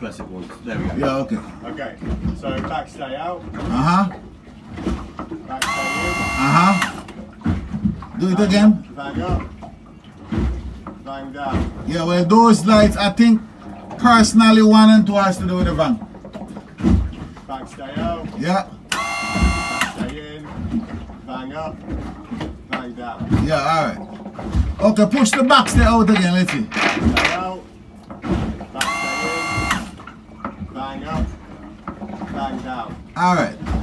press it once. There we go. Yeah, okay. Okay, so back stay out, Uh-huh. back stay in. Uh-huh. Do in. it again. Bang up, bang down. Yeah, well, those lights, I think, personally, one and two has to do with the van. Back stay out, Yeah, back stay in, bang up, bang down. yeah, all right. Okay, push the back stay out again, let's see. Stay out, back stay in, bang. All right.